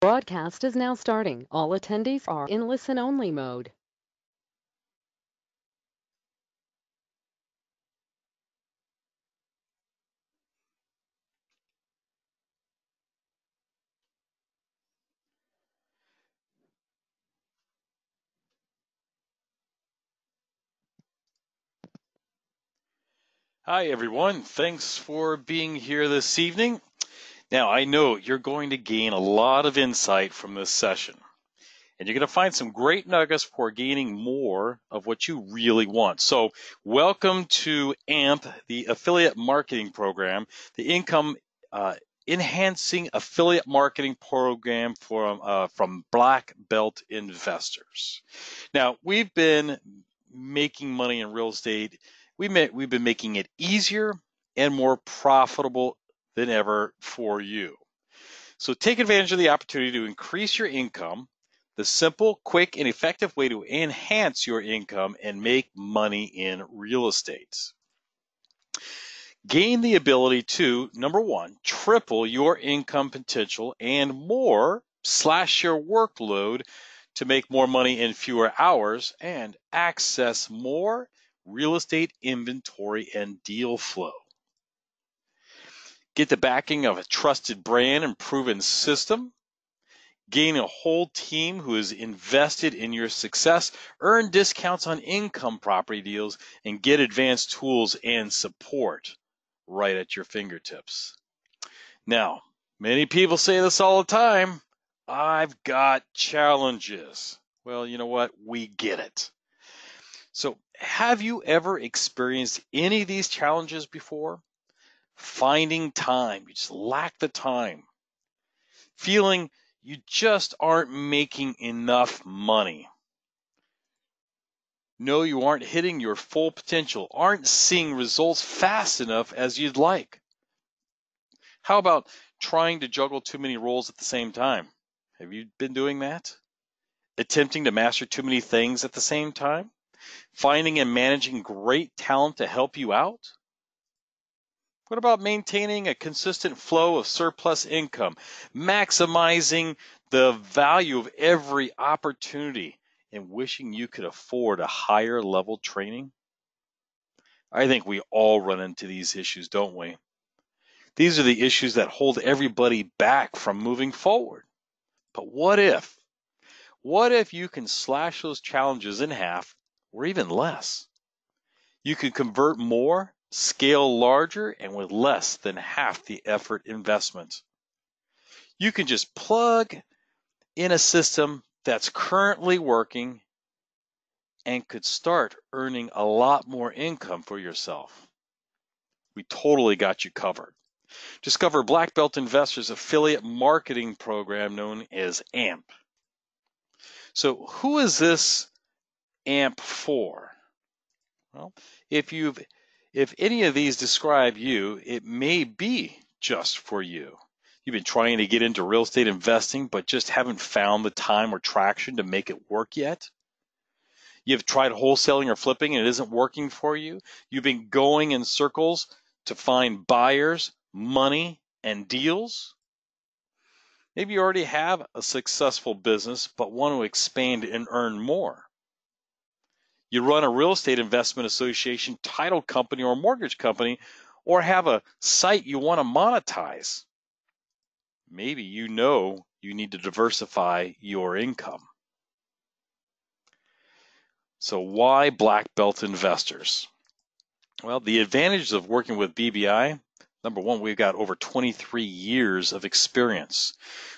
Broadcast is now starting. All attendees are in listen-only mode. Hi, everyone. Thanks for being here this evening. Now, I know you're going to gain a lot of insight from this session, and you're going to find some great nuggets for gaining more of what you really want. So, welcome to AMP, the affiliate marketing program, the income uh, enhancing affiliate marketing program from uh, from Black Belt Investors. Now, we've been making money in real estate we may, we've been making it easier and more profitable than ever for you. So take advantage of the opportunity to increase your income, the simple, quick, and effective way to enhance your income and make money in real estate. Gain the ability to, number one, triple your income potential and more, slash your workload to make more money in fewer hours and access more real estate inventory and deal flow. Get the backing of a trusted brand and proven system. Gain a whole team who is invested in your success. Earn discounts on income property deals and get advanced tools and support right at your fingertips. Now, many people say this all the time. I've got challenges. Well, you know what? We get it. So, have you ever experienced any of these challenges before? Finding time, you just lack the time. Feeling you just aren't making enough money. No, you aren't hitting your full potential, aren't seeing results fast enough as you'd like. How about trying to juggle too many roles at the same time? Have you been doing that? Attempting to master too many things at the same time? Finding and managing great talent to help you out? What about maintaining a consistent flow of surplus income, maximizing the value of every opportunity, and wishing you could afford a higher level training? I think we all run into these issues, don't we? These are the issues that hold everybody back from moving forward. But what if? What if you can slash those challenges in half or even less. You can convert more, scale larger, and with less than half the effort investment. You can just plug in a system that's currently working and could start earning a lot more income for yourself. We totally got you covered. Discover Black Belt Investors affiliate marketing program known as AMP. So, who is this amp for? Well, if you've if any of these describe you, it may be just for you. You've been trying to get into real estate investing, but just haven't found the time or traction to make it work yet. You've tried wholesaling or flipping and it isn't working for you. You've been going in circles to find buyers, money, and deals. Maybe you already have a successful business but want to expand and earn more. You run a real estate investment association, title company, or mortgage company, or have a site you want to monetize. Maybe you know you need to diversify your income. So, why black belt investors? Well, the advantages of working with BBI number one, we've got over 23 years of experience,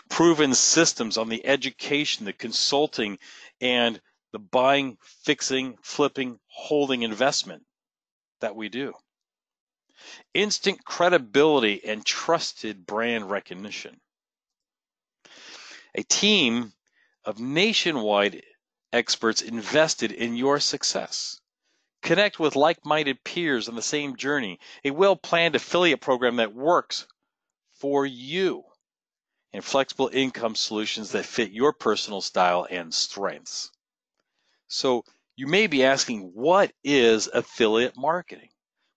proven systems on the education, the consulting, and the buying, fixing, flipping, holding investment that we do. Instant credibility and trusted brand recognition. A team of nationwide experts invested in your success. Connect with like minded peers on the same journey. A well planned affiliate program that works for you. And flexible income solutions that fit your personal style and strengths. So you may be asking, what is affiliate marketing?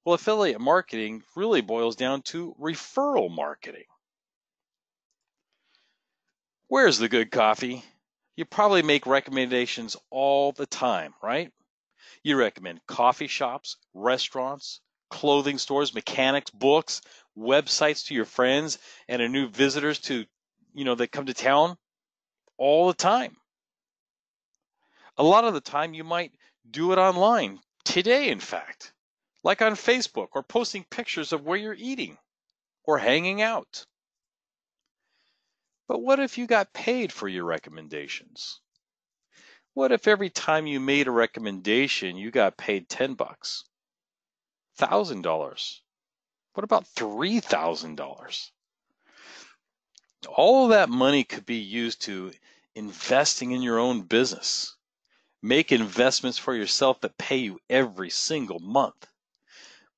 Well, affiliate marketing really boils down to referral marketing. Where's the good coffee? You probably make recommendations all the time, right? You recommend coffee shops, restaurants, clothing stores, mechanics, books, websites to your friends, and new visitors to, you know, that come to town all the time. A lot of the time, you might do it online today, in fact, like on Facebook or posting pictures of where you're eating or hanging out. But what if you got paid for your recommendations? What if every time you made a recommendation, you got paid 10 bucks? $1,000? What about $3,000? All of that money could be used to investing in your own business. Make investments for yourself that pay you every single month.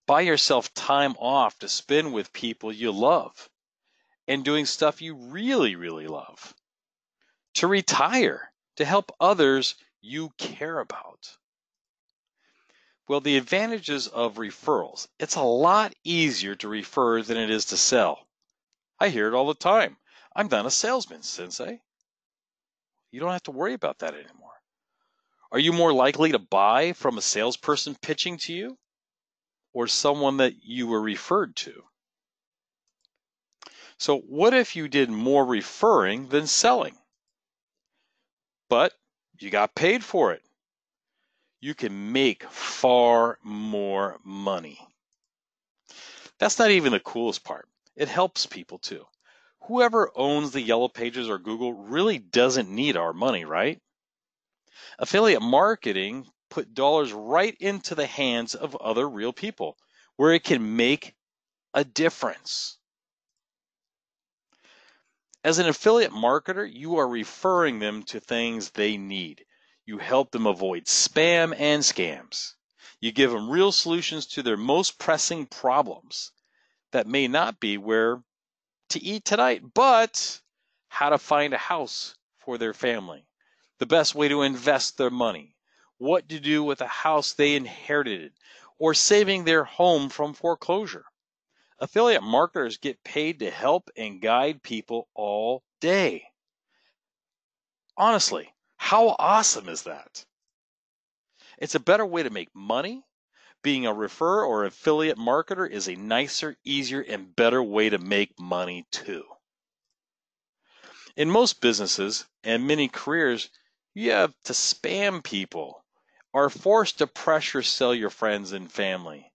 Buy yourself time off to spend with people you love and doing stuff you really, really love. To retire, to help others you care about. Well, the advantages of referrals. It's a lot easier to refer than it is to sell. I hear it all the time. I'm not a salesman, Sensei. You don't have to worry about that anymore. Are you more likely to buy from a salesperson pitching to you or someone that you were referred to? So, what if you did more referring than selling? But you got paid for it. You can make far more money. That's not even the coolest part. It helps people too. Whoever owns the Yellow Pages or Google really doesn't need our money, right? Affiliate marketing put dollars right into the hands of other real people where it can make a difference. As an affiliate marketer, you are referring them to things they need. You help them avoid spam and scams. You give them real solutions to their most pressing problems that may not be where to eat tonight, but how to find a house for their family, the best way to invest their money, what to do with a house they inherited, or saving their home from foreclosure. Affiliate marketers get paid to help and guide people all day. Honestly, how awesome is that? It's a better way to make money. Being a referrer or affiliate marketer is a nicer, easier, and better way to make money too. In most businesses and many careers, you have to spam people, are forced to pressure sell your friends and family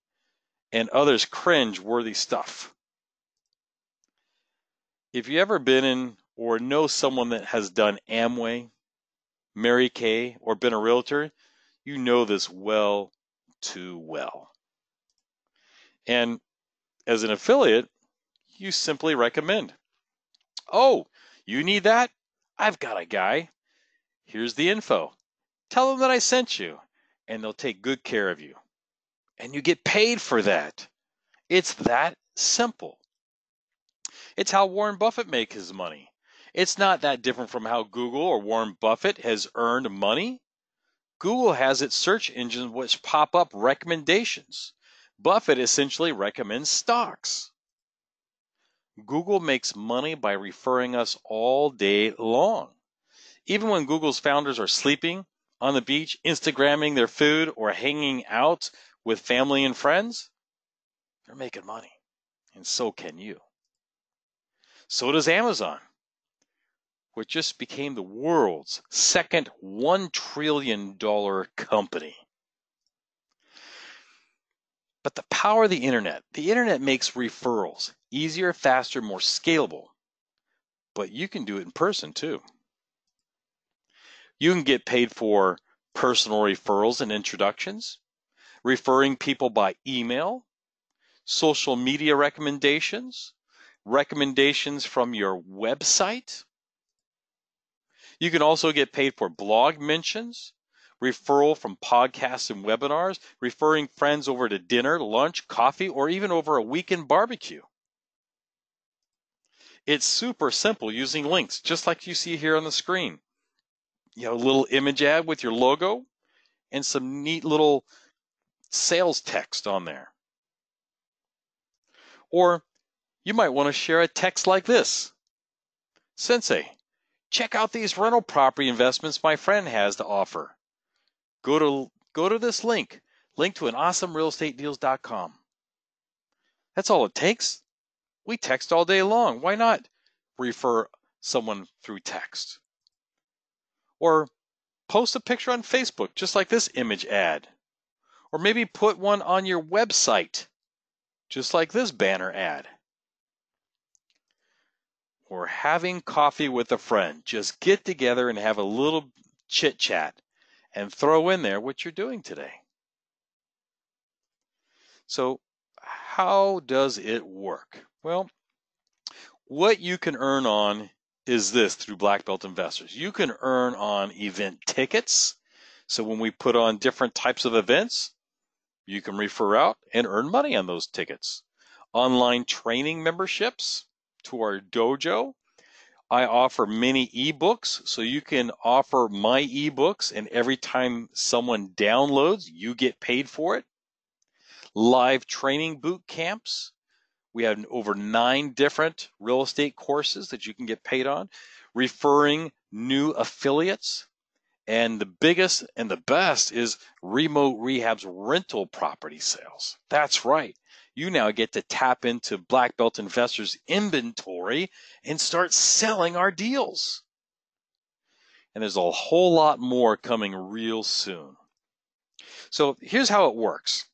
and others cringe worthy stuff. If you ever been in or know someone that has done Amway, Mary Kay, or been a realtor, you know this well too well. And as an affiliate, you simply recommend. Oh, you need that? I've got a guy. Here's the info. Tell them that I sent you, and they'll take good care of you and you get paid for that. It's that simple. It's how Warren Buffett makes his money. It's not that different from how Google or Warren Buffett has earned money. Google has its search engine which pop up recommendations. Buffett essentially recommends stocks. Google makes money by referring us all day long. Even when Google's founders are sleeping on the beach, Instagramming their food, or hanging out with family and friends, they're making money. And so can you. So does Amazon, which just became the world's second $1 trillion company. But the power of the internet, the internet makes referrals easier, faster, more scalable. But you can do it in person too. You can get paid for personal referrals and introductions referring people by email, social media recommendations, recommendations from your website. You can also get paid for blog mentions, referral from podcasts and webinars, referring friends over to dinner, lunch, coffee, or even over a weekend barbecue. It's super simple using links, just like you see here on the screen. You know, a little image ad with your logo and some neat little sales text on there. Or you might want to share a text like this Sensei, check out these rental property investments my friend has to offer. Go to go to this link, link to an awesomerealestatedeals.com. That's all it takes. We text all day long. Why not refer someone through text? Or post a picture on Facebook, just like this image ad. Or maybe put one on your website, just like this banner ad. Or having coffee with a friend. Just get together and have a little chit chat and throw in there what you're doing today. So, how does it work? Well, what you can earn on is this through Black Belt Investors. You can earn on event tickets. So, when we put on different types of events, you can refer out and earn money on those tickets. Online training memberships to our dojo I offer many ebooks, so you can offer my ebooks, and every time someone downloads, you get paid for it. Live training boot camps. We have over nine different real estate courses that you can get paid on, referring new affiliates. And the biggest and the best is remote rehabs rental property sales. That's right you now get to tap into Black Belt Investors inventory and start selling our deals. And there's a whole lot more coming real soon. So here's how it works.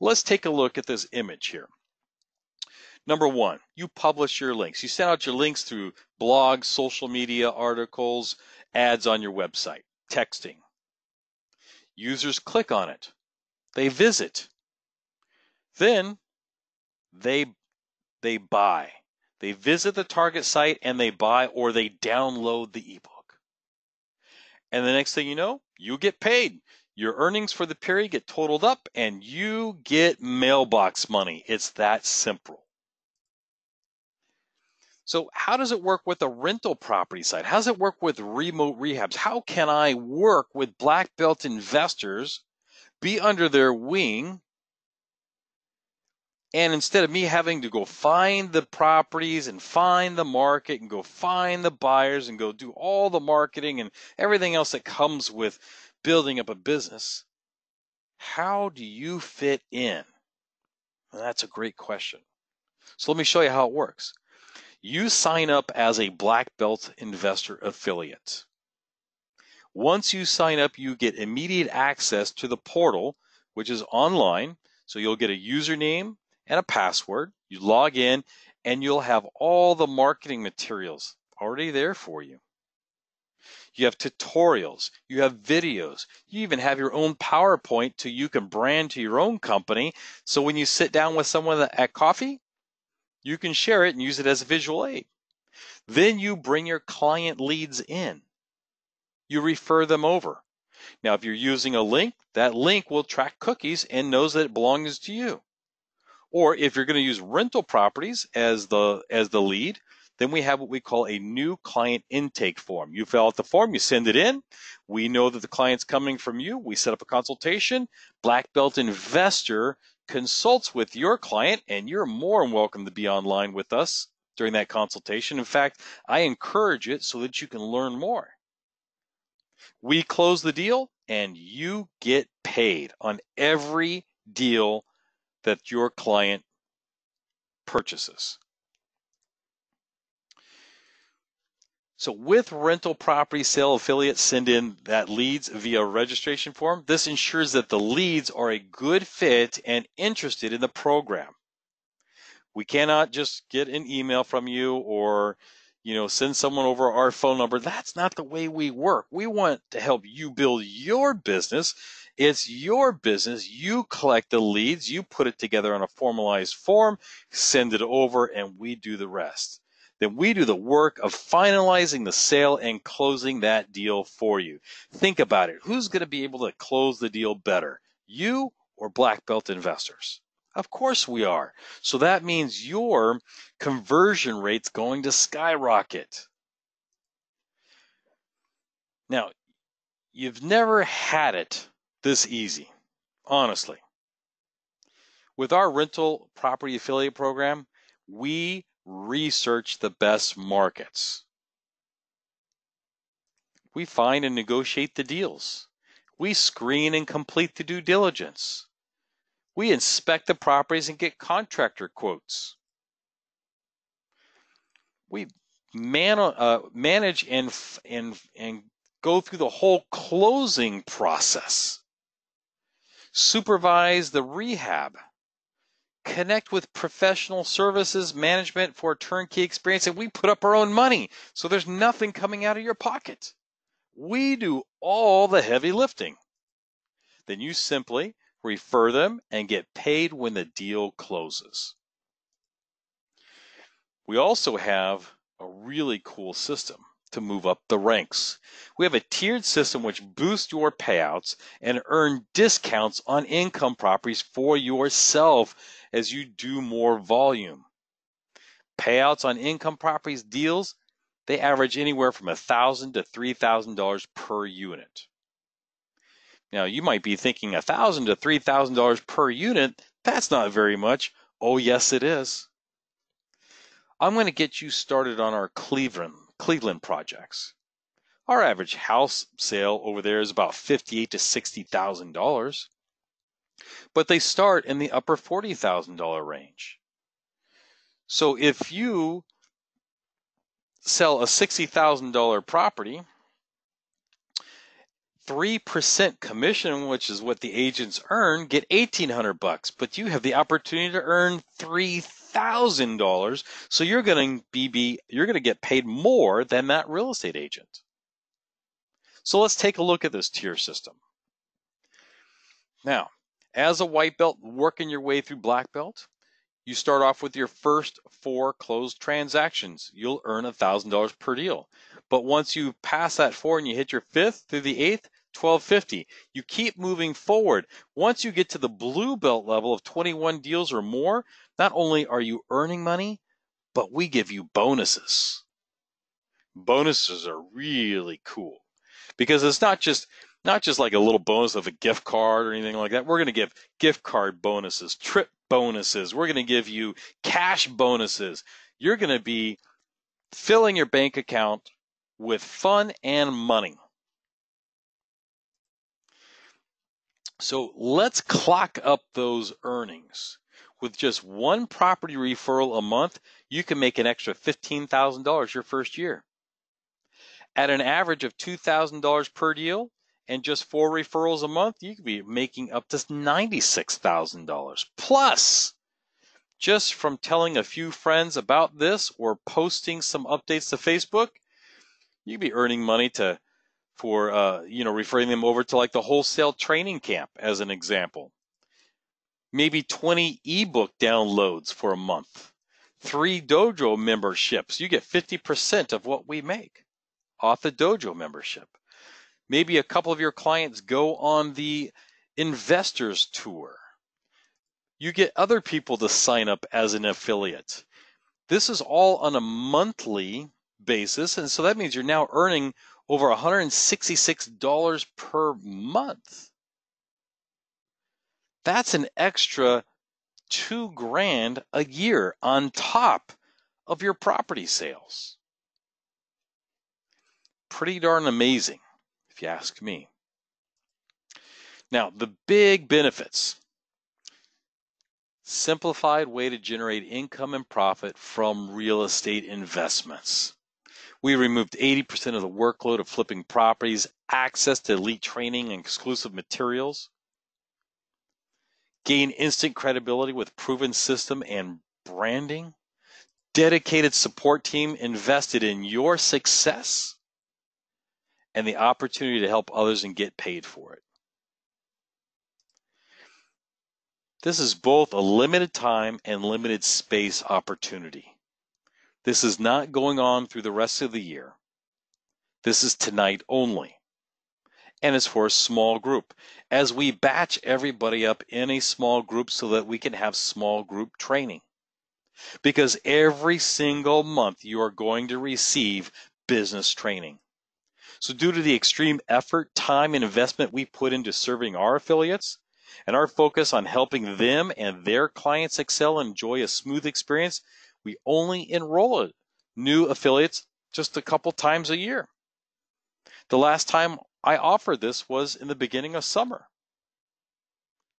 Let's take a look at this image here. Number one, you publish your links. You send out your links through blogs, social media articles, ads on your website, texting. Users click on it. They visit. Then they they buy. They visit the target site and they buy or they download the ebook. And the next thing you know, you get paid. Your earnings for the period get totaled up and you get mailbox money. It's that simple. So, how does it work with a rental property site? How does it work with remote rehabs? How can I work with black belt investors, be under their wing, and instead of me having to go find the properties and find the market and go find the buyers and go do all the marketing and everything else that comes with building up a business, how do you fit in? And that's a great question. So let me show you how it works. You sign up as a Black Belt Investor affiliate. Once you sign up, you get immediate access to the portal, which is online. So you'll get a username, and a password. You log in and you'll have all the marketing materials already there for you. You have tutorials, you have videos, you even have your own PowerPoint so you can brand to your own company. So when you sit down with someone at coffee, you can share it and use it as a visual aid. Then you bring your client leads in. You refer them over. Now, if you're using a link, that link will track cookies and knows that it belongs to you. Or if you're going to use rental properties as the as the lead, then we have what we call a new client intake form. You fill out the form, you send it in. We know that the client's coming from you. We set up a consultation. Black Belt Investor consults with your client, and you're more than welcome to be online with us during that consultation. In fact, I encourage it so that you can learn more. We close the deal, and you get paid on every deal that your client purchases. So with rental property sale affiliates send in that leads via registration form. This ensures that the leads are a good fit and interested in the program. We cannot just get an email from you or you know send someone over our phone number. That's not the way we work. We want to help you build your business it's your business. You collect the leads, you put it together on a formalized form, send it over, and we do the rest. Then we do the work of finalizing the sale and closing that deal for you. Think about it. Who's going to be able to close the deal better? You or black belt investors? Of course we are. So that means your conversion rate's going to skyrocket. Now, you've never had it this easy, honestly. With our rental property affiliate program, we research the best markets. We find and negotiate the deals. We screen and complete the due diligence. We inspect the properties and get contractor quotes. We man, uh, manage and, and, and go through the whole closing process. Supervise the rehab. Connect with professional services management for turnkey experience, and we put up our own money. So there's nothing coming out of your pocket. We do all the heavy lifting. Then you simply refer them and get paid when the deal closes. We also have a really cool system to move up the ranks. We have a tiered system which boosts your payouts and earn discounts on income properties for yourself as you do more volume. Payouts on income properties deals they average anywhere from 1,000 to $3,000 per unit. Now, you might be thinking 1,000 to $3,000 per unit, that's not very much. Oh, yes, it is. I'm going to get you started on our Cleveland, Cleveland projects. Our average house sale over there is about fifty-eight to $60,000, but they start in the upper $40,000 range. So if you sell a $60,000 property, 3% commission, which is what the agents earn, get 1800 bucks, but you have the opportunity to earn $3,000, so you're going to be, be you're going to get paid more than that real estate agent. So let's take a look at this tier system. Now, as a white belt working your way through black belt, you start off with your first four closed transactions. You'll earn $1,000 per deal. But once you pass that four and you hit your fifth through the eighth, 1250. You keep moving forward. Once you get to the blue belt level of 21 deals or more, not only are you earning money, but we give you bonuses. Bonuses are really cool because it's not just not just like a little bonus of a gift card or anything like that. We're going to give gift card bonuses, trip bonuses. We're going to give you cash bonuses. You're going to be filling your bank account with fun and money. So let's clock up those earnings. With just one property referral a month, you can make an extra $15,000 your first year. At an average of $2,000 per deal, and just four referrals a month, you could be making up to $96,000. Plus, just from telling a few friends about this or posting some updates to Facebook, you would be earning money to for uh, you know referring them over to like the wholesale training camp as an example. Maybe 20 ebook downloads for a month. Three dojo memberships. You get 50% of what we make off the dojo membership. Maybe a couple of your clients go on the investors tour. You get other people to sign up as an affiliate. This is all on a monthly basis. And so that means you're now earning over $166 per month. That's an extra two grand a year on top of your property sales. Pretty darn amazing if you ask me. Now, the big benefits simplified way to generate income and profit from real estate investments. We removed 80% of the workload of flipping properties, access to elite training and exclusive materials, gain instant credibility with proven system and branding, dedicated support team invested in your success, and the opportunity to help others and get paid for it. This is both a limited time and limited space opportunity. This is not going on through the rest of the year. This is tonight only. And it's for a small group as we batch everybody up in a small group so that we can have small group training. Because every single month you are going to receive business training. So due to the extreme effort, time, and investment we put into serving our affiliates, and our focus on helping them and their clients excel and enjoy a smooth experience, we only enroll new affiliates just a couple times a year. The last time I offered this was in the beginning of summer.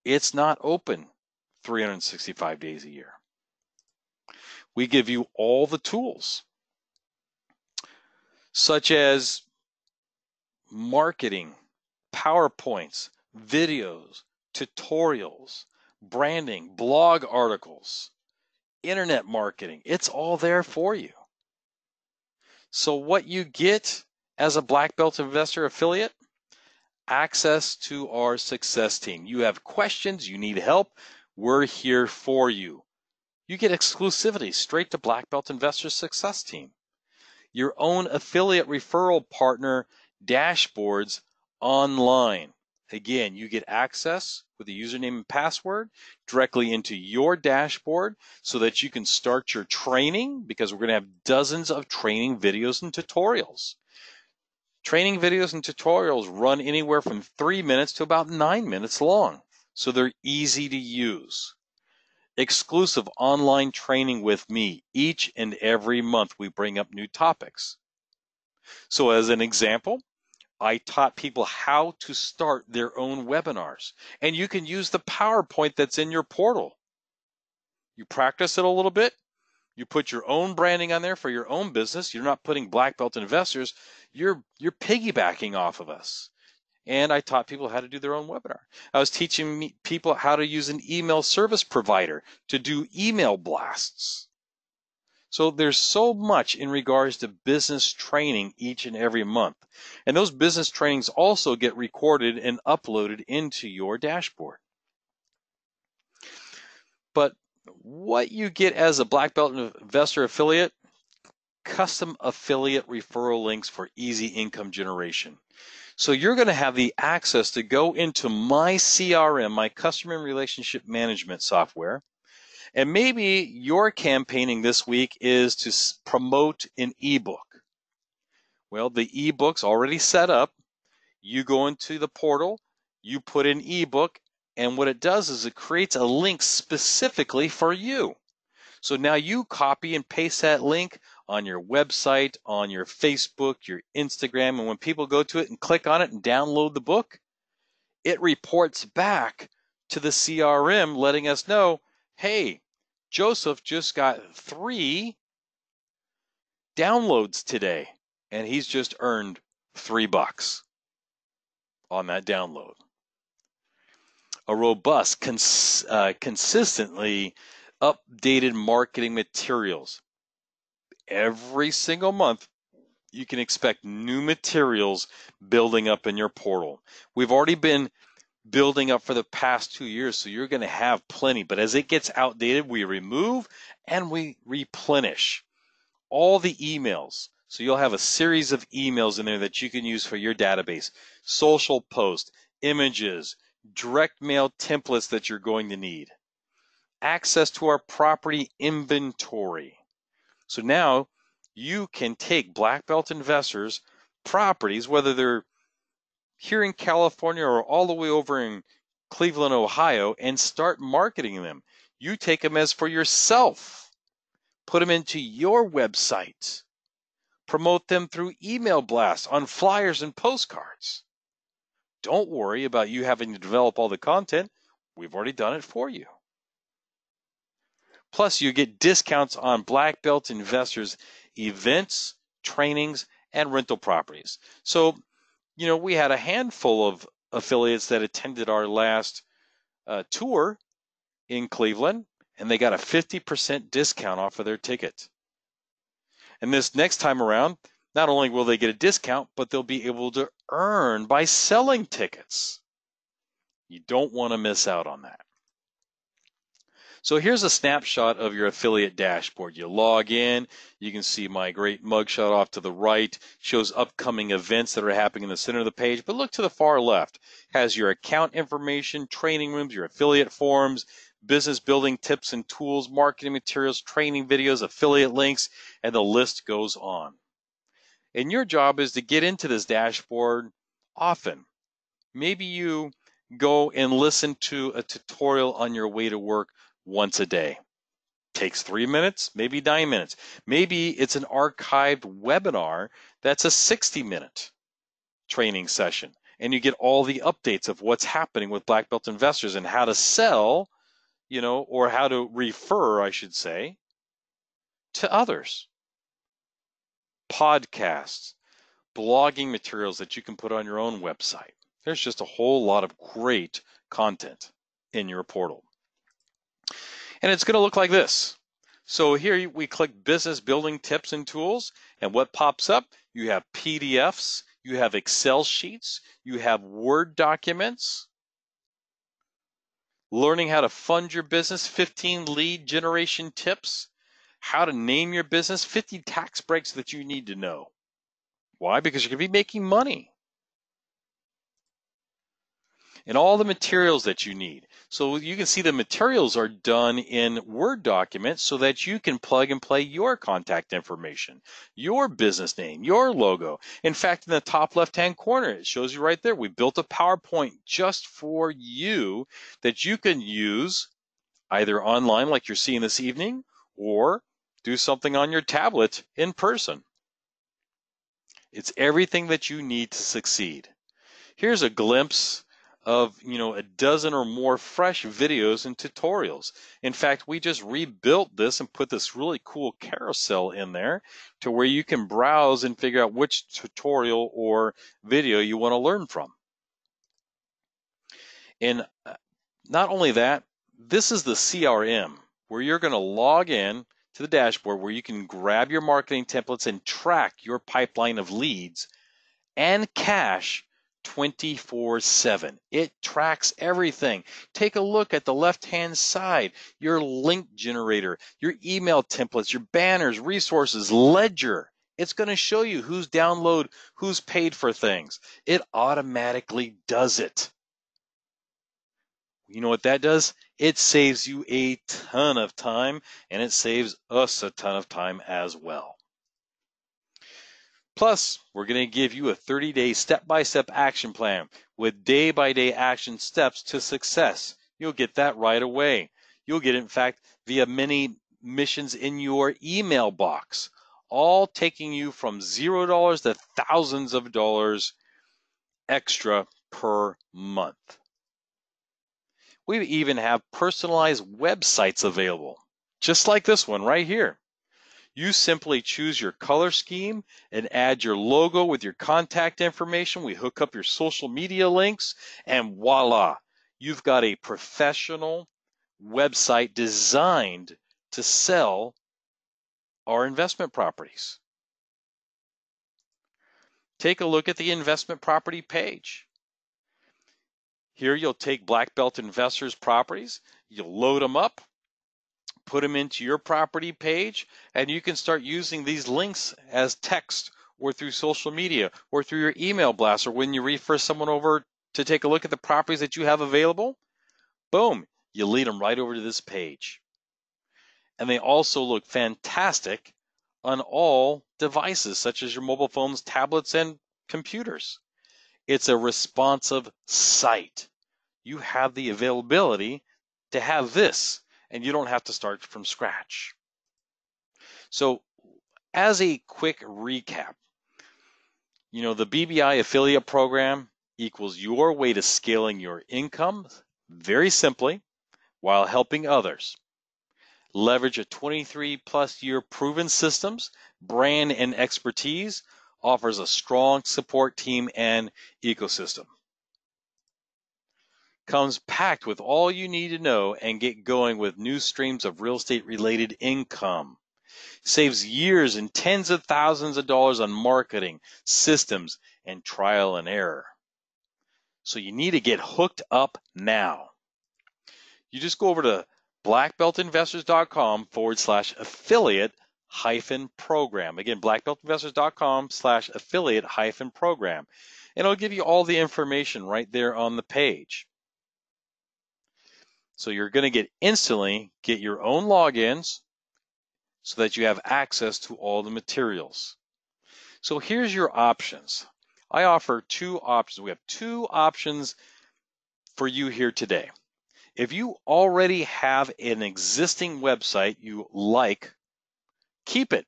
It's not open 365 days a year. We give you all the tools, such as marketing, PowerPoints, videos, tutorials, branding, blog articles, internet marketing. It's all there for you. So, what you get as a Black Belt Investor affiliate? Access to our success team. You have questions, you need help, we're here for you. You get exclusivity straight to Black Belt Investor Success Team. Your own affiliate referral partner dashboards online. Again, you get access with a username and password directly into your dashboard so that you can start your training because we're going to have dozens of training videos and tutorials. Training videos and tutorials run anywhere from three minutes to about nine minutes long, so they're easy to use. Exclusive online training with me. Each and every month we bring up new topics. So as an example, I taught people how to start their own webinars. And you can use the PowerPoint that's in your portal. You practice it a little bit. You put your own branding on there for your own business. You're not putting black belt investors. You're you're piggybacking off of us. And I taught people how to do their own webinar. I was teaching people how to use an email service provider to do email blasts. So there's so much in regards to business training each and every month. And those business trainings also get recorded and uploaded into your dashboard. But what you get as a Black Belt Investor affiliate, custom affiliate referral links for easy income generation. So you're going to have the access to go into my CRM, my customer relationship management software, and maybe your campaigning this week is to promote an ebook. Well, the ebook's already set up. You go into the portal, you put in ebook, and what it does is it creates a link specifically for you. So now you copy and paste that link on your website, on your Facebook, your Instagram, and when people go to it and click on it and download the book, it reports back to the CRM letting us know, hey, Joseph just got three downloads today, and he's just earned three bucks on that download. A robust, cons- uh, consistently updated marketing materials. Every single month, you can expect new materials building up in your portal. We've already been building up for the past two years. So you're going to have plenty. But as it gets outdated, we remove and we replenish all the emails. So you'll have a series of emails in there that you can use for your database, social posts, images, direct mail templates that you're going to need, access to our property inventory. So now you can take black belt investors properties, whether they're here in California or all the way over in Cleveland, Ohio, and start marketing them. You take them as for yourself, put them into your website, promote them through email blasts on flyers and postcards. Don't worry about you having to develop all the content. We've already done it for you. Plus, you get discounts on Black Belt Investors events, trainings, and rental properties. So you know, we had a handful of affiliates that attended our last uh, tour in Cleveland, and they got a 50% discount off of their ticket. And this next time around, not only will they get a discount, but they'll be able to earn by selling tickets. You don't want to miss out on that. So here's a snapshot of your affiliate dashboard. You log in, you can see my great mugshot off to the right, shows upcoming events that are happening in the center of the page, but look to the far left, has your account information, training rooms, your affiliate forums, business building tips and tools, marketing materials, training videos, affiliate links, and the list goes on. And your job is to get into this dashboard often. Maybe you go and listen to a tutorial on your way to work once a day. Takes three minutes, maybe nine minutes. Maybe it's an archived webinar that's a 60 minute. training session and you get all the updates of what's happening with black belt investors and how to sell, you know, or how to refer, I should say, to others. Podcasts, blogging materials that you can put on your own website. There's just a whole lot of great content in your portal. And it's going to look like this. So here we click business building tips and tools and what pops up? You have PDFs, you have Excel sheets, you have Word documents, learning how to fund your business, 15 lead generation tips, how to name your business, 50 tax breaks that you need to know. Why? Because you're going to be making money and all the materials that you need. So you can see the materials are done in Word documents so that you can plug and play your contact information, your business name, your logo. In fact, in the top left hand corner, it shows you right there. We built a PowerPoint just for you that you can use either online like you're seeing this evening or do something on your tablet in person. It's everything that you need to succeed. Here's a glimpse of you know a dozen or more fresh videos and tutorials. In fact, we just rebuilt this and put this really cool carousel in there to where you can browse and figure out which tutorial or video you want to learn from. And uh, not only that, this is the CRM where you're going to log in to the dashboard where you can grab your marketing templates and track your pipeline of leads and cash 24 7. It tracks everything. Take a look at the left hand side, your link generator, your email templates, your banners, resources, ledger. It's going to show you who's download, who's paid for things. It automatically does it. You know what that does? It saves you a ton of time and it saves us a ton of time as well. Plus, we're going to give you a 30 day step by step action plan with day by day action steps to success. You'll get that right away. You'll get in fact, via many missions in your email box, all taking you from $0 to thousands of dollars extra per month. We even have personalized websites available, just like this one right here. You simply choose your color scheme and add your logo with your contact information. We hook up your social media links, and voila, you've got a professional website designed to sell our investment properties. Take a look at the investment property page. Here you'll take Black Belt Investors properties, you'll load them up, put them into your property page, and you can start using these links as text or through social media or through your email blast or when you refer someone over to take a look at the properties that you have available. Boom, you lead them right over to this page. And they also look fantastic on all devices, such as your mobile phones, tablets, and computers. It's a responsive site. You have the availability to have this and you don't have to start from scratch. So, as a quick recap, you know, the BBI affiliate program equals your way to scaling your income very simply while helping others. Leverage a 23 plus year proven systems, brand, and expertise offers a strong support team and ecosystem comes packed with all you need to know and get going with new streams of real estate related income. Saves years and tens of thousands of dollars on marketing, systems, and trial and error. So you need to get hooked up now. You just go over to blackbeltinvestors.com forward slash affiliate hyphen program. Again, blackbeltinvestors.com slash affiliate hyphen program. And it'll give you all the information right there on the page. So you're going to get instantly get your own logins so that you have access to all the materials. So here's your options. I offer two options. We have two options for you here today. If you already have an existing website you like, keep it.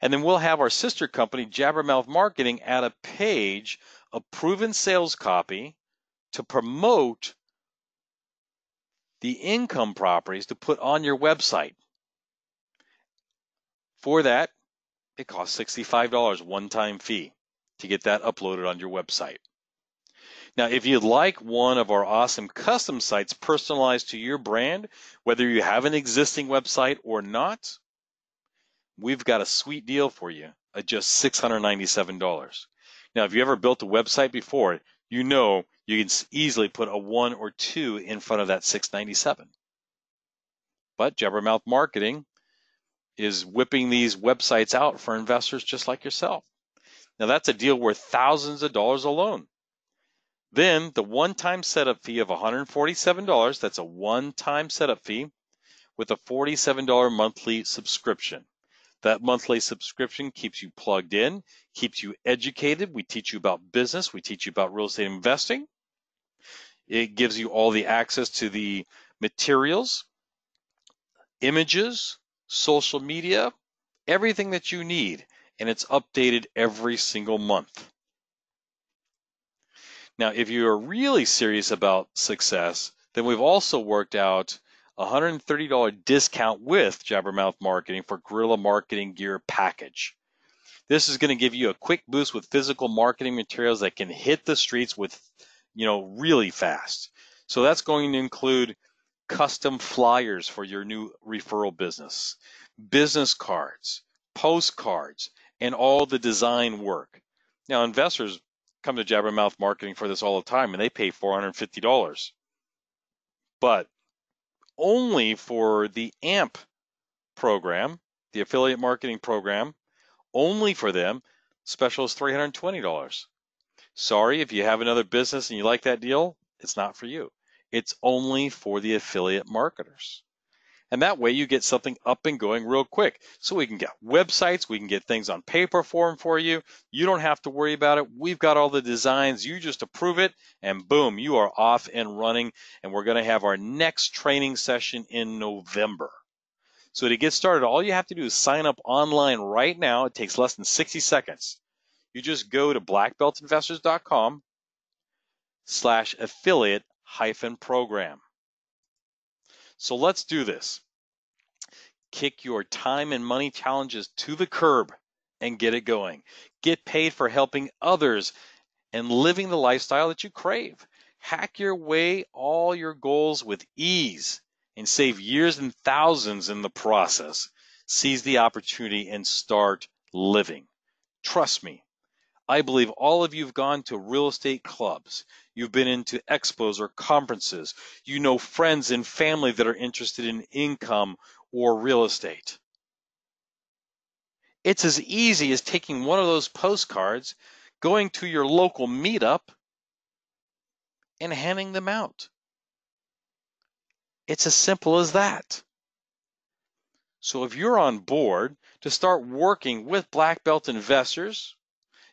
And then we'll have our sister company, Jabbermouth Marketing, add a page of proven sales copy to promote the income properties to put on your website. For that, it costs $65 one time fee to get that uploaded on your website. Now, if you'd like one of our awesome custom sites personalized to your brand, whether you have an existing website or not, we've got a sweet deal for you at just $697. Now, if you ever built a website before, you know you can easily put a one or two in front of that 697. But Jabbermouth Marketing is whipping these websites out for investors just like yourself. Now that's a deal worth thousands of dollars alone. Then the one-time setup fee of $147, that's a one-time setup fee with a $47 monthly subscription. That monthly subscription keeps you plugged in, keeps you educated. We teach you about business, we teach you about real estate investing. It gives you all the access to the materials, images, social media, everything that you need, and it's updated every single month. Now, if you are really serious about success, then we've also worked out $130 discount with Jabbermouth Marketing for Guerrilla Marketing Gear Package. This is going to give you a quick boost with physical marketing materials that can hit the streets with, you know, really fast. So that's going to include custom flyers for your new referral business, business cards, postcards, and all the design work. Now, investors come to Jabbermouth Marketing for this all the time and they pay $450. But only for the AMP program, the affiliate marketing program, only for them, special is $320. Sorry, if you have another business and you like that deal, it's not for you. It's only for the affiliate marketers. And that way you get something up and going real quick. So we can get websites, we can get things on paper form for you. You don't have to worry about it. We've got all the designs. You just approve it and boom, you are off and running. And we're going to have our next training session in November. So to get started, all you have to do is sign up online right now. It takes less than 60 seconds. You just go to blackbeltinvestors.com slash affiliate hyphen program. So let's do this. Kick your time and money challenges to the curb and get it going. Get paid for helping others and living the lifestyle that you crave. Hack your way all your goals with ease and save years and thousands in the process. Seize the opportunity and start living. Trust me, I believe all of you have gone to real estate clubs. You've been into expos or conferences. You know friends and family that are interested in income or real estate. It's as easy as taking one of those postcards, going to your local meetup, and handing them out. It's as simple as that. So if you're on board to start working with black belt investors,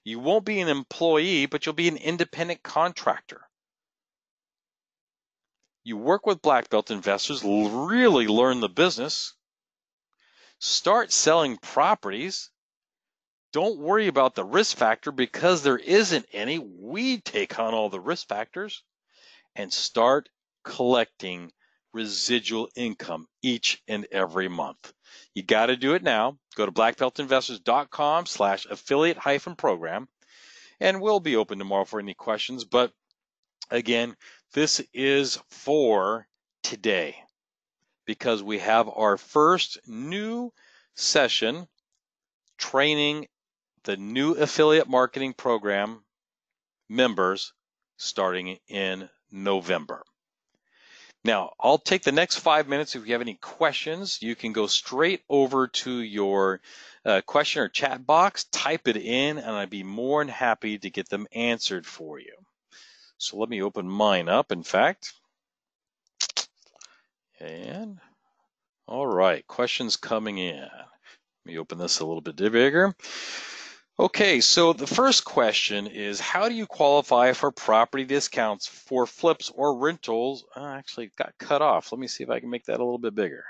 you won't be an employee, but you'll be an independent contractor. You work with black belt investors, really learn the business, start selling properties. Don't worry about the risk factor because there isn't any. We take on all the risk factors and start collecting residual income each and every month. You got to do it now. Go to blackbeltinvestors.com slash affiliate hyphen program, and we'll be open tomorrow for any questions. But again, this is for today because we have our first new session training the new affiliate marketing program members starting in November. Now, I'll take the next five minutes. If you have any questions, you can go straight over to your uh, question or chat box, type it in, and I'd be more than happy to get them answered for you. So let me open mine up, in fact. And all right, questions coming in. Let me open this a little bit bigger. Okay, so the first question is how do you qualify for property discounts for flips or rentals? Uh, actually, got cut off. Let me see if I can make that a little bit bigger.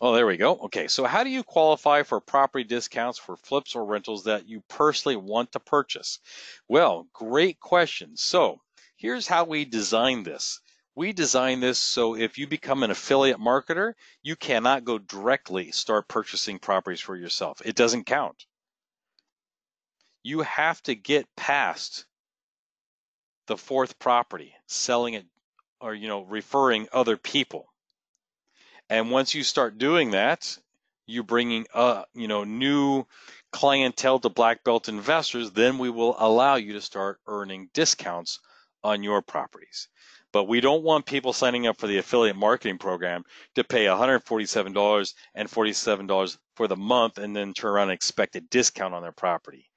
Oh, there we go. Okay, so how do you qualify for property discounts for flips or rentals that you personally want to purchase? Well, great question. So here's how we designed this. We designed this so if you become an affiliate marketer, you cannot go directly start purchasing properties for yourself. It doesn't count. You have to get past the fourth property, selling it or you know, referring other people. And once you start doing that, you're bringing uh, you know, new clientele to black belt investors, then we will allow you to start earning discounts on your properties. But we don't want people signing up for the affiliate marketing program to pay $147 and $47 for the month and then turn around and expect a discount on their property.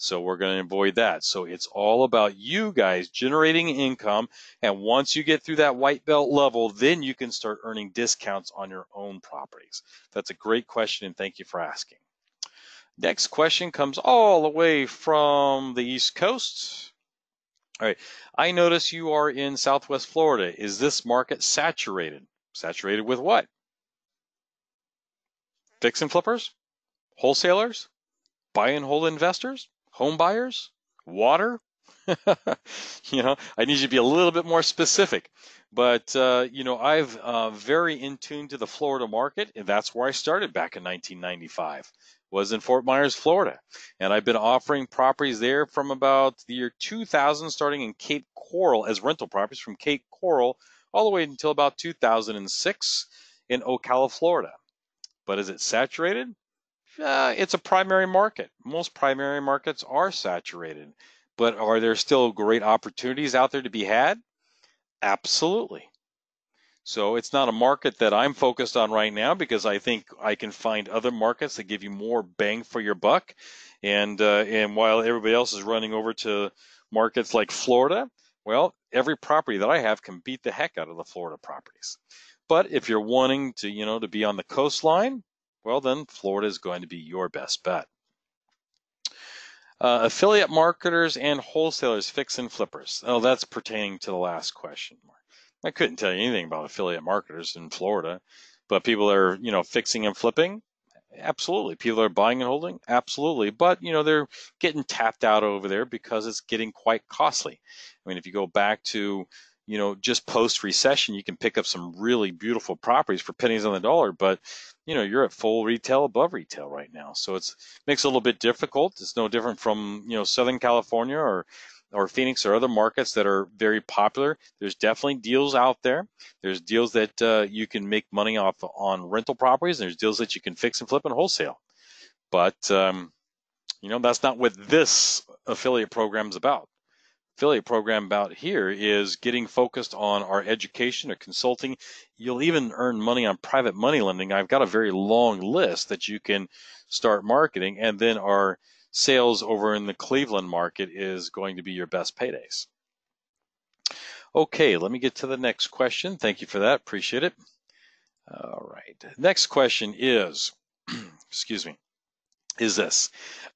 So we're going to avoid that. So it's all about you guys generating income. And once you get through that white belt level, then you can start earning discounts on your own properties. That's a great question and thank you for asking. Next question comes all the way from the East Coast. All right. I notice you are in Southwest Florida. Is this market saturated? Saturated with what? Fix and flippers? Wholesalers? Buy and hold investors? Home buyers, water. you know, I need you to be a little bit more specific. But uh, you know, I've uh, very in tune to the Florida market, and that's where I started back in 1995. Was in Fort Myers, Florida, and I've been offering properties there from about the year 2000, starting in Cape Coral as rental properties from Cape Coral all the way until about 2006 in Ocala, Florida. But is it saturated? Uh, it's a primary market. Most primary markets are saturated, but are there still great opportunities out there to be had? Absolutely. So it's not a market that I'm focused on right now because I think I can find other markets that give you more bang for your buck. And uh, and while everybody else is running over to markets like Florida, well, every property that I have can beat the heck out of the Florida properties. But if you're wanting to, you know, to be on the coastline, well, then Florida is going to be your best bet. Uh, affiliate marketers and wholesalers, fix and flippers. Oh, that's pertaining to the last question. I couldn't tell you anything about affiliate marketers in Florida, but people are, you know, fixing and flipping. Absolutely. People are buying and holding. Absolutely. But, you know, they're getting tapped out over there because it's getting quite costly. I mean, if you go back to, you know, just post recession, you can pick up some really beautiful properties for pennies on the dollar, but you know, you're at full retail above retail right now. So it's makes it a little bit difficult. It's no different from, you know, Southern California or or Phoenix or other markets that are very popular. There's definitely deals out there. There's deals that uh, you can make money off on rental properties. there's deals that you can fix and flip and wholesale. But um, you know that's not what this affiliate program is about affiliate program about here is getting focused on our education or consulting. You'll even earn money on private money lending. I've got a very long list that you can start marketing, and then our sales over in the Cleveland market is going to be your best paydays. Okay, let me get to the next question. Thank you for that. Appreciate it. All right. Next question is, excuse me, is this.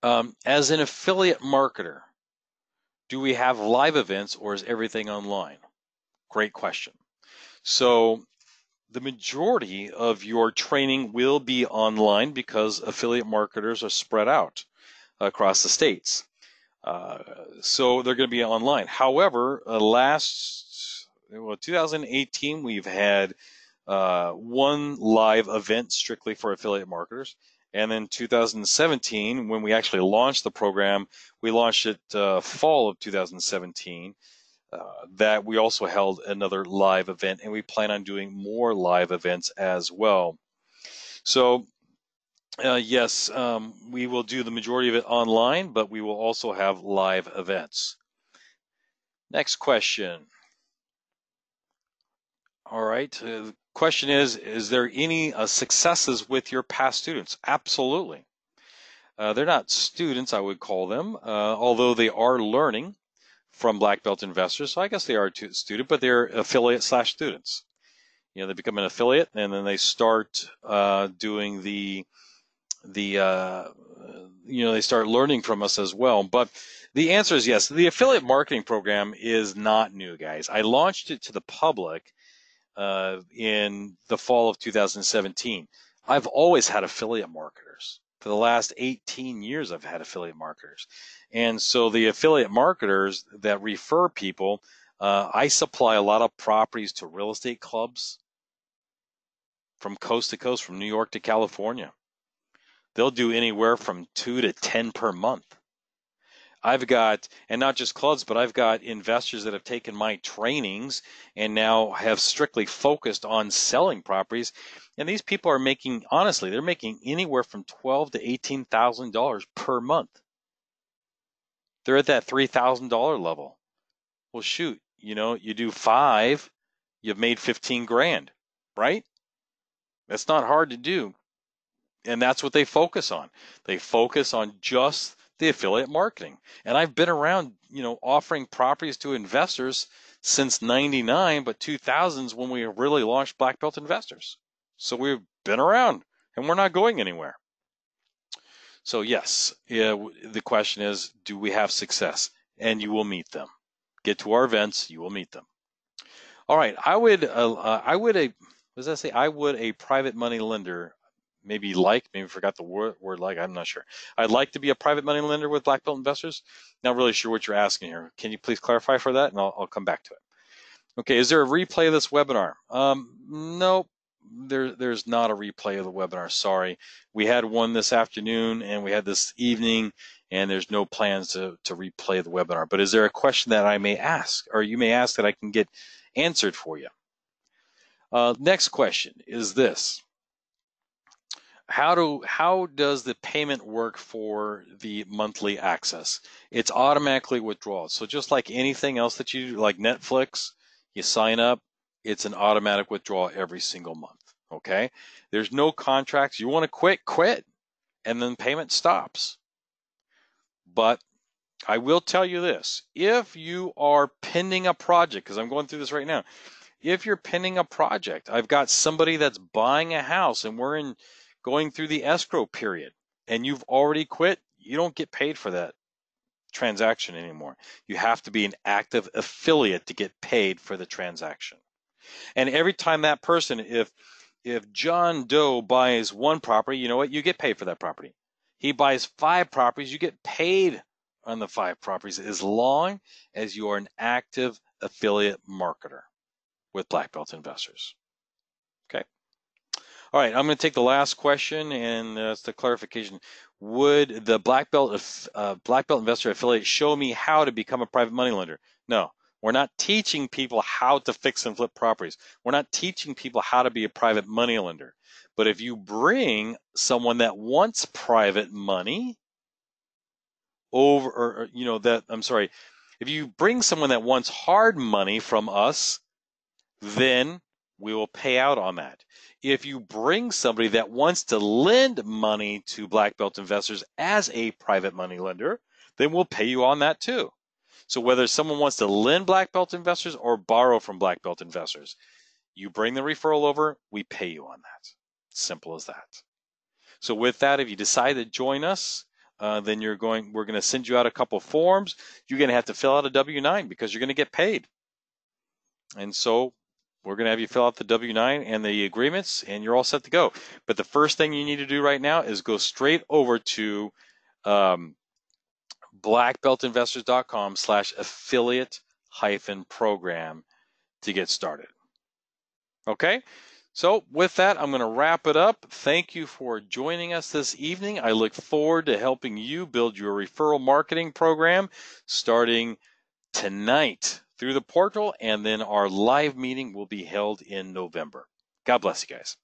Um, as an affiliate marketer, do we have live events or is everything online? Great question. So the majority of your training will be online because affiliate marketers are spread out across the states. Uh, so they're going to be online. However, uh, last well, 2018, we've had uh, one live event strictly for affiliate marketers. And then 2017, when we actually launched the program, we launched it uh, fall of 2017. Uh, that we also held another live event, and we plan on doing more live events as well. So, uh, yes, um, we will do the majority of it online, but we will also have live events. Next question. All right. Uh, question is Is there any uh, successes with your past students? Absolutely. Uh, they're not students, I would call them, uh, although they are learning from black belt investors. So I guess they are a student, but they're affiliate slash students. You know, they become an affiliate and then they start uh, doing the the uh, you know they start learning from us as well. But the answer is yes. The affiliate marketing program is not new, guys. I launched it to the public uh, in the fall of 2017. I've always had affiliate marketers. For the last 18 years, I've had affiliate marketers. And so the affiliate marketers that refer people, uh, I supply a lot of properties to real estate clubs from coast to coast, from New York to California. They'll do anywhere from two to 10 per month. I've got, and not just clubs, but I've got investors that have taken my trainings and now have strictly focused on selling properties. And these people are making, honestly, they're making anywhere from twelve to eighteen thousand dollars per month. They're at that three thousand dollar level. Well, shoot, you know, you do five, you've made fifteen grand, right? That's not hard to do. And that's what they focus on. They focus on just the affiliate marketing. And I've been around, you know, offering properties to investors since 99, but 2000s when we really launched Black Belt Investors. So we've been around and we're not going anywhere. So yes, yeah, the question is, do we have success? And you will meet them. Get to our events, you will meet them. All right, I would, uh, uh I would a, what does that say? I would a private money lender maybe like, maybe forgot the word, word like, I'm not sure. I'd like to be a private money lender with Black Belt investors. Not really sure what you're asking here. Can you please clarify for that? And I'll, I'll come back to it. Okay, is there a replay of this webinar? Um, nope, there, there's not a replay of the webinar. Sorry. We had one this afternoon and we had this evening, and there's no plans to, to replay the webinar. But is there a question that I may ask, or you may ask that I can get answered for you? Uh, next question is this how do how does the payment work for the monthly access? It's automatically withdrawal. So just like anything else that you do, like Netflix, you sign up, it's an automatic withdrawal every single month. Okay, there's no contracts. You want to quit, quit, and then payment stops. But I will tell you this: if you are pending a project, because I'm going through this right now, if you're pending a project, I've got somebody that's buying a house, and we're in going through the escrow period and you've already quit, you don't get paid for that transaction anymore. You have to be an active affiliate to get paid for the transaction. And every time that person, if if John Doe buys one property, you know what? You get paid for that property. He buys five properties, you get paid on the five properties as long as you are an active affiliate marketer with Black Belt Investors. All right, I'm going to take the last question, and it's the clarification. Would the Black Belt uh, Black Belt Investor Affiliate show me how to become a private money lender? No, we're not teaching people how to fix and flip properties. We're not teaching people how to be a private money lender. But if you bring someone that wants private money over, or, you know, that, I'm sorry, if you bring someone that wants hard money from us, then we will pay out on that if you bring somebody that wants to lend money to black belt investors as a private money lender, then we'll pay you on that too. So whether someone wants to lend black belt investors or borrow from black belt investors, you bring the referral over, we pay you on that. Simple as that. So with that, if you decide to join us, uh, then you're going. We're going to send you out a couple forms. You're going to have to fill out a W-9 because you're going to get paid. And so we're going to have you fill out the W 9 and the agreements, and you're all set to go. But the first thing you need to do right now is go straight over to um, blackbeltinvestors.com slash affiliate hyphen program to get started. Okay? So, with that, I'm going to wrap it up. Thank you for joining us this evening. I look forward to helping you build your referral marketing program starting tonight through the portal, and then our live meeting will be held in November. God bless you guys.